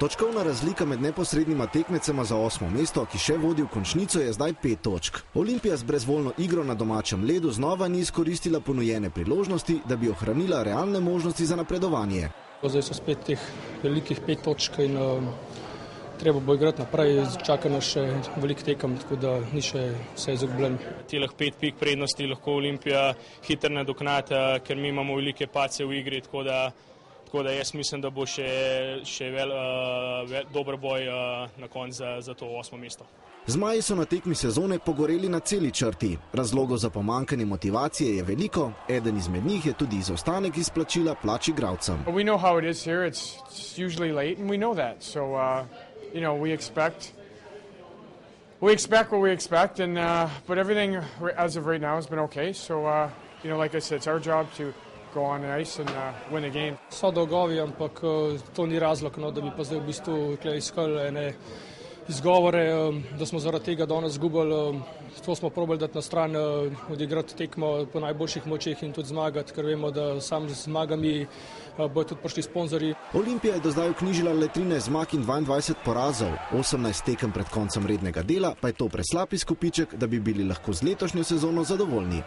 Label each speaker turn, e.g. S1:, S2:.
S1: Točkovna razlika med neposrednima tekmecema za osmo mesto, ki še vodi v končnico, je zdaj pet točk. Olimpija z brezvoljno igro na domačem ledu znova ni izkoristila ponujene priložnosti, da bi ohranila realne možnosti za napredovanje.
S2: Zdaj so spet teh velikih pet točk in uh, treba bo igrati naprej, čaka nas še velik tekem, tako da ni še vse izgubljeno.
S3: Teh pet pik prednosti lahko Olimpija hitro nadoknata, ker mi imamo velike pace v igri, tako da Tako da jaz mislim, da bo še, še vel, uh, vel, dober boj uh, na koncu za, za to osmo mesto.
S1: Zmaji so na tekmi sezone pogoreli na celi črti. Razlogov za pomankanje motivacije je veliko, eden izmed njih je tudi izostanek izplačila plač igralcem.
S4: We know how it is here, it's, it's usually late and we know that. So, uh, you know, we expect we expect what we expect and uh, but everything as of right now has been okay. So, uh, you know, like I said, it's our job to go on the ice and uh, win a game.
S2: So dolgovi, ampak uh, to ni razlog, no, da bi pa zdaj v bistvu iskali ene izgovore, um, da smo zaradi tega danes zgubili. Um, to smo probali dati na stran, uh, odigrati tekmo po najboljših močeh in tudi zmagati, ker vemo, da sam z zmagami bojo tudi prišli sponzorji.
S1: Olimpija je do zdaj vknjižila le 13 zmag in 22 porazov, 18 tekem pred koncem rednega dela, pa je to preslab izkupiček, da bi bili lahko z letošnjo sezono zadovoljni.